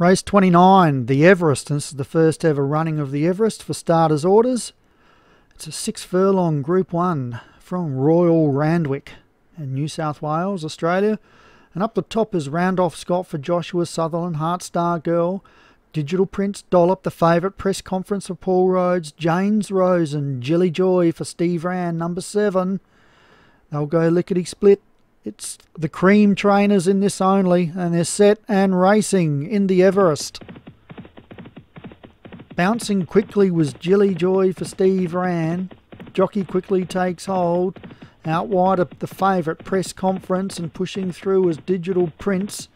Race 29, the Everest. This is the first ever running of the Everest for starters' orders. It's a six furlong Group 1 from Royal Randwick in New South Wales, Australia. And up the top is Randolph Scott for Joshua Sutherland, Heartstar Girl, Digital Prince Dollop, the favourite press conference for Paul Rhodes, James Rose and Jilly Joy for Steve Rand, number seven. They'll go lickety split it's the cream trainers in this only, and they're set and racing in the Everest. Bouncing quickly was Jilly Joy for Steve Ran. Jockey quickly takes hold. Out wide of the favourite press conference and pushing through was Digital Prince.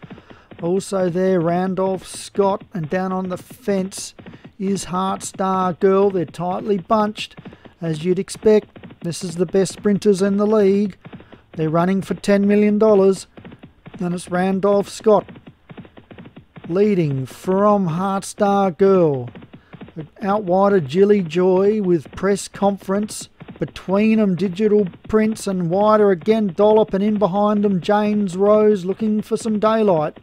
Also there, Randolph Scott, and down on the fence is Heart Star Girl. They're tightly bunched, as you'd expect. This is the best sprinters in the league. They're running for $10 million, and it's Randolph Scott leading from Heartstar Girl. Out wider, Jilly Joy with press conference. Between them, Digital Prince, and wider again, Dollop, and in behind them, James Rose looking for some daylight.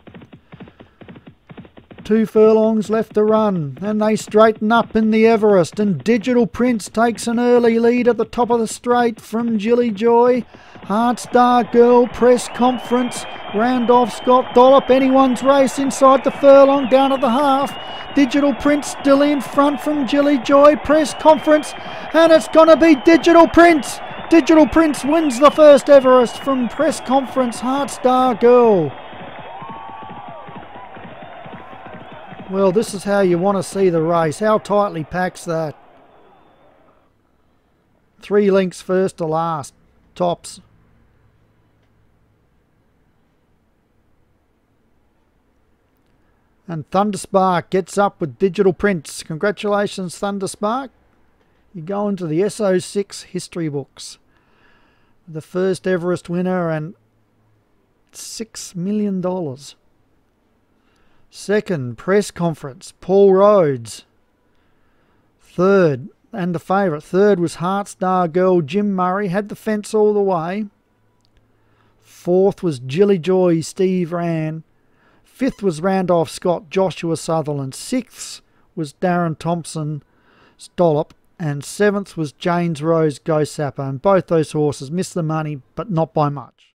Two furlongs left to run, and they straighten up in the Everest. And Digital Prince takes an early lead at the top of the straight from Jilly Joy. Heartstar Girl press conference. Randolph Scott Dollop, anyone's race inside the furlong down at the half. Digital Prince still in front from Jilly Joy press conference, and it's going to be Digital Prince. Digital Prince wins the first Everest from press conference. Heartstar Girl. Well, this is how you want to see the race. How tightly packs that. Three links first to last. Tops. And Thunderspark gets up with Digital Prince. Congratulations, Thunderspark. You go into the SO6 history books. The first Everest winner and $6 million. Second, press conference, Paul Rhodes. Third, and the favourite, third was Heartstar Girl, Jim Murray, had the fence all the way. Fourth was Jilly Joy, Steve Ran. Fifth was Randolph Scott, Joshua Sutherland. Sixth was Darren Thompson, Stollop. And seventh was James Rose, Go Sapper. And both those horses missed the money, but not by much.